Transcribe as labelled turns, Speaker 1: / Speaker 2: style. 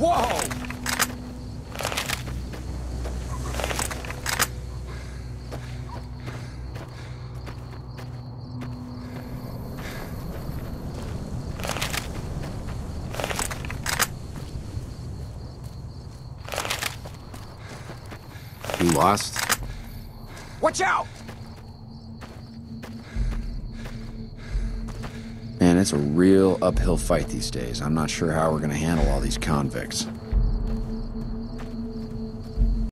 Speaker 1: Whoa!
Speaker 2: You lost?
Speaker 1: Watch out!
Speaker 2: It's a real uphill fight these days. I'm not sure how we're gonna handle all these convicts.